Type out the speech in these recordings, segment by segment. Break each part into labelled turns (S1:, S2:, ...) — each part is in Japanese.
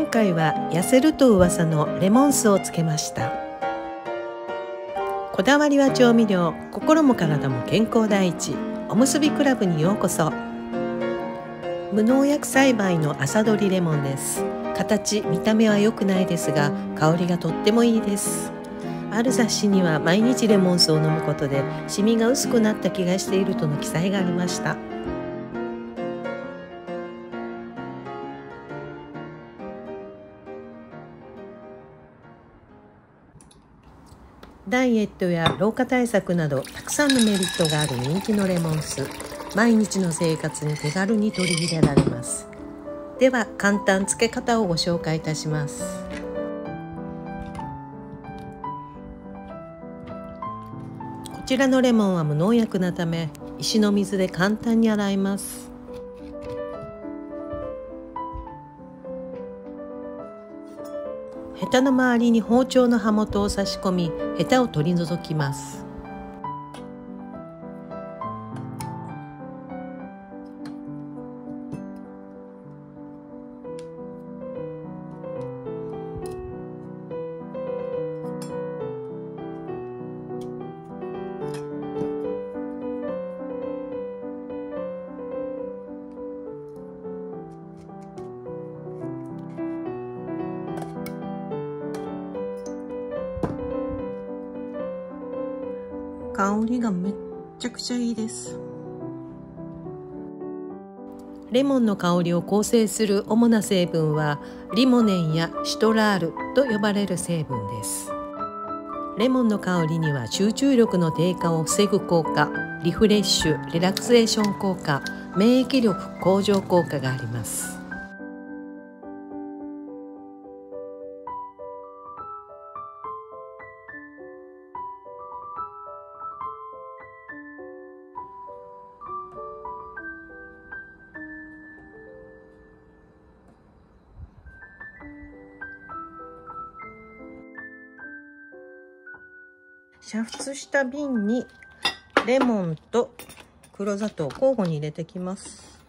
S1: 今回は痩せると噂のレモン酢をつけました。こだわりは調味料心も体も健康第一。おむすびクラブにようこそ。無農薬栽培の朝どりレモンです。形見た目は良くないですが香りがとってもいいです。ある雑誌には毎日レモン酢を飲むことでシミが薄くなった気がしているとの記載がありました。ダイエットや老化対策などたくさんのメリットがある人気のレモン酢。毎日の生活に手軽に取り入れられます。では簡単漬け方をご紹介いたします。こちらのレモンは無農薬なため石の水で簡単に洗います。ヘタの周りに包丁の刃元を差し込みヘタを取り除きます。香りがめっちゃくちゃいいです。レモンの香りを構成する主な成分はリモネンやシトラールと呼ばれる成分です。レモンの香りには集中力の低下を防ぐ効果リフレッシュリラクゼーション効果免疫力向上効果があります。煮沸した瓶にレモンと黒砂糖交互に入れてきます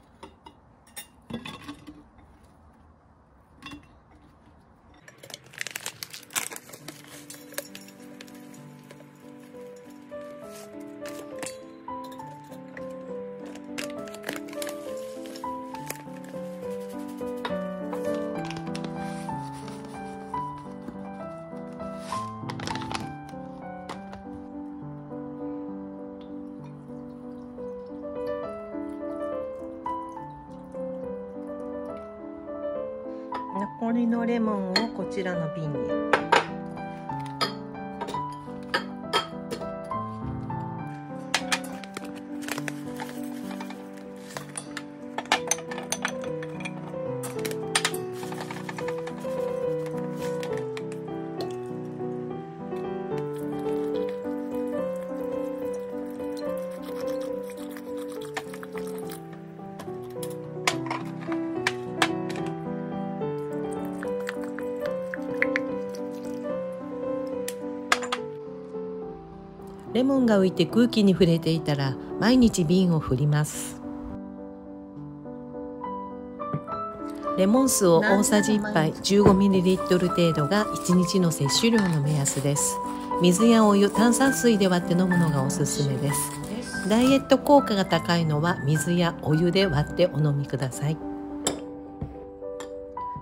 S1: 残りのレモンをこちらの瓶に。レモンが浮いて空気に触れていたら毎日瓶を振ります。レモン酢を大さじ1杯 15ml 程度が1日の摂取量の目安です。水やお湯炭酸水で割って飲むのがおすすめです。ダイエット効果が高いのは水やお湯で割ってお飲みください。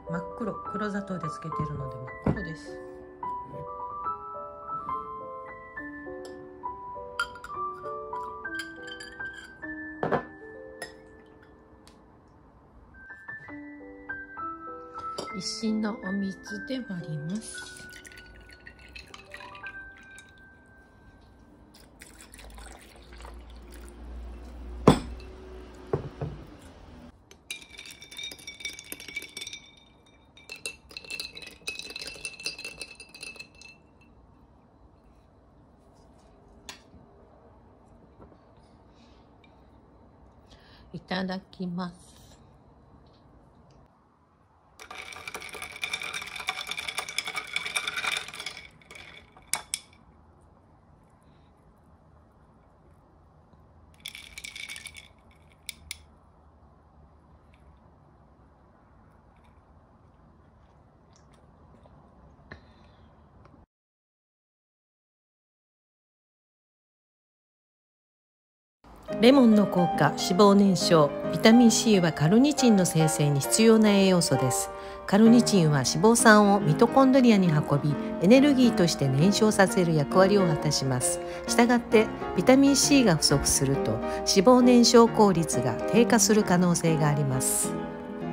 S1: 真っ黒黒砂糖でつけているので真っ黒です。一心のお水で割ります。いただきます。レモンの効果脂肪燃焼ビタミン C はカルニチンの生成に必要な栄養素です。カルニチンは脂肪酸をミトコンドリアに運びエネルギーとして燃焼させる役割を果たします。したがってビタミン C が不足すると脂肪燃焼効率が低下する可能性があります。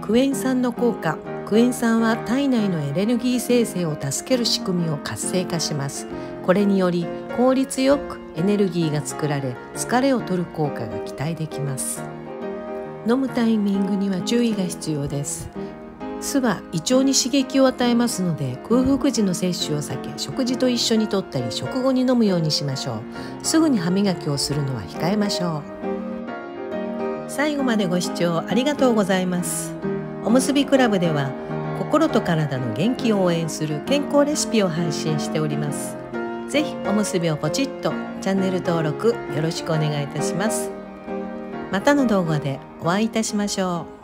S1: クエン酸の効果クエン酸は体内のエネルギー生成を助ける仕組みを活性化します。これにより効率よくエネルギーが作られ疲れを取る効果が期待できます。飲むタイミングには注意が必要です。酢は胃腸に刺激を与えますので空腹時の摂取を避け食事と一緒にとったり食後に飲むようにしましょう。すぐに歯磨きをするのは控えましょう。最後までご視聴ありがとうございます。おむすびクラブでは心と体の元気を応援する健康レシピを配信しております。ぜひおむすびをポチッとチャンネル登録よろしくお願いいたします。またの動画でお会いいたしましょう。